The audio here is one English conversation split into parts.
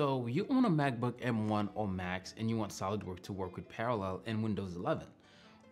So you own a MacBook M1 or Max and you want SolidWorks to work with Parallel in Windows 11.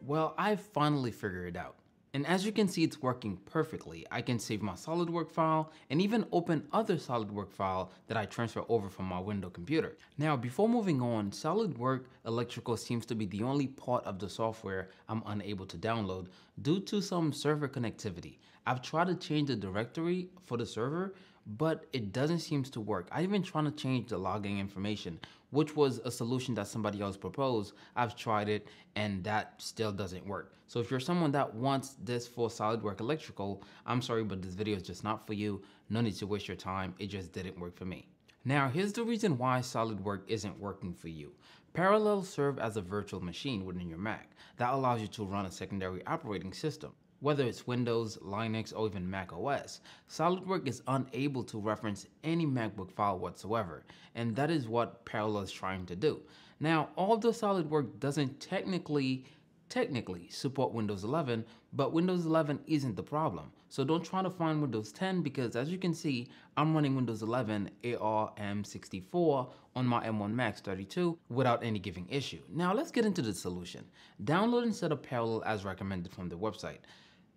Well, I finally figured it out. And as you can see, it's working perfectly. I can save my SolidWorks file and even open other SolidWorks file that I transfer over from my Windows computer. Now, before moving on, SolidWorks Electrical seems to be the only part of the software I'm unable to download due to some server connectivity. I've tried to change the directory for the server, but it doesn't seem to work. I even tried to change the login information, which was a solution that somebody else proposed. I've tried it and that still doesn't work. So if you're someone that wants this for SolidWorks Electrical, I'm sorry, but this video is just not for you. No need to waste your time. It just didn't work for me. Now, here's the reason why SolidWorks isn't working for you. Parallels serve as a virtual machine within your Mac that allows you to run a secondary operating system. Whether it's Windows, Linux, or even Mac OS, SolidWorks is unable to reference any MacBook file whatsoever, and that is what Parallel is trying to do. Now, although SolidWorks doesn't technically technically support Windows 11, but Windows 11 isn't the problem. So don't try to find Windows 10 because as you can see, I'm running Windows 11 ARM64 on my M1 Max 32 without any giving issue. Now let's get into the solution. Download and set up Parallel as recommended from the website.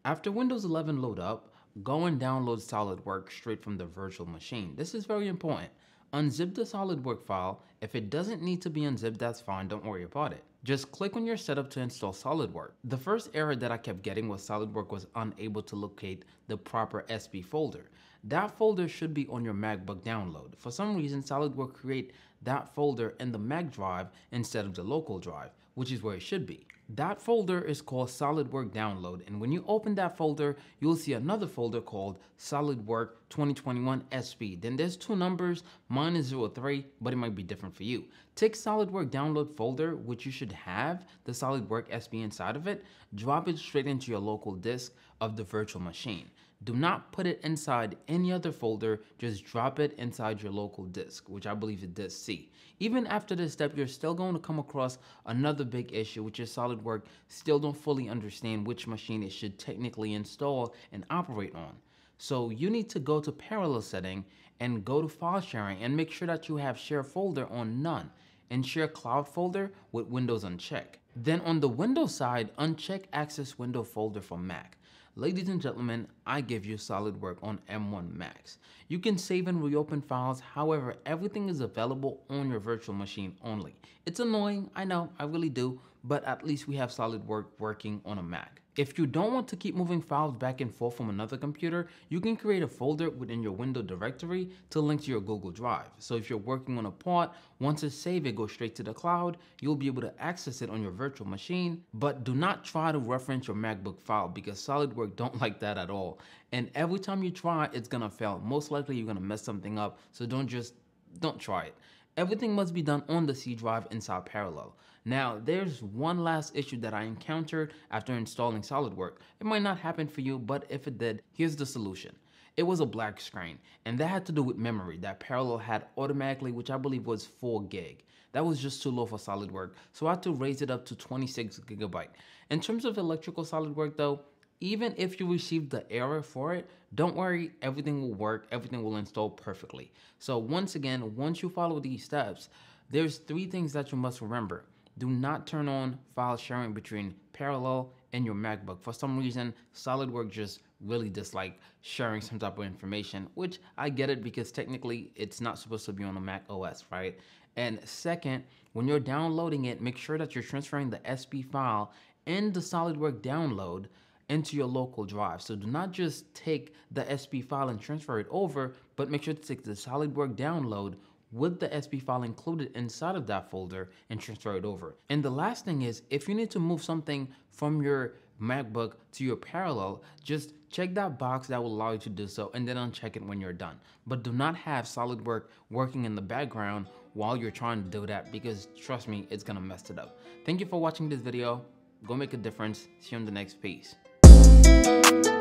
After Windows 11 load up, go and download SolidWorks straight from the virtual machine. This is very important. Unzip the SolidWorks file. If it doesn't need to be unzipped, that's fine, don't worry about it. Just click on your setup to install SolidWorks. The first error that I kept getting was SolidWorks was unable to locate the proper SP folder. That folder should be on your MacBook download. For some reason, SolidWorks create that folder in the Mac drive instead of the local drive, which is where it should be. That folder is called SolidWorks Download, and when you open that folder, you'll see another folder called SolidWorks 2021 SP. Then there's two numbers, mine is 03, but it might be different for you. Take SolidWorks Download folder, which you should have the SolidWorks SP inside of it, drop it straight into your local disk of the virtual machine. Do not put it inside any other folder, just drop it inside your local disk, which I believe is disk C. Even after this step, you're still going to come across another big issue, which is SolidWorks still don't fully understand which machine it should technically install and operate on. So you need to go to parallel setting and go to file sharing and make sure that you have share folder on none and share cloud folder with Windows uncheck. Then on the Windows side, uncheck access window folder for Mac. Ladies and gentlemen, I give you SolidWorks on M1 Max. You can save and reopen files, however, everything is available on your virtual machine only. It's annoying, I know, I really do, but at least we have SolidWorks working on a Mac. If you don't want to keep moving files back and forth from another computer, you can create a folder within your window directory to link to your Google Drive. So if you're working on a part, once it's saved, it goes straight to the cloud. You'll be able to access it on your virtual machine, but do not try to reference your MacBook file because SolidWorks don't like that at all. And every time you try, it's gonna fail. Most likely you're gonna mess something up, so don't just, don't try it. Everything must be done on the C drive inside Parallel. Now, there's one last issue that I encountered after installing SolidWorks. It might not happen for you, but if it did, here's the solution. It was a black screen, and that had to do with memory that Parallel had automatically, which I believe was 4 gig. That was just too low for SolidWorks, so I had to raise it up to 26 gigabyte. In terms of electrical SolidWorks though, even if you receive the error for it, don't worry, everything will work, everything will install perfectly. So once again, once you follow these steps, there's three things that you must remember. Do not turn on file sharing between Parallel and your MacBook. For some reason, SolidWorks just really dislike sharing some type of information, which I get it because technically it's not supposed to be on a Mac OS, right? And second, when you're downloading it, make sure that you're transferring the SP file in the SolidWorks download into your local drive. So do not just take the SP file and transfer it over, but make sure to take the SolidWorks download with the SP file included inside of that folder and transfer it over. And the last thing is, if you need to move something from your MacBook to your Parallel, just check that box that will allow you to do so and then uncheck it when you're done. But do not have SolidWorks working in the background while you're trying to do that because trust me, it's gonna mess it up. Thank you for watching this video. Go make a difference. See you in the next piece. Bye.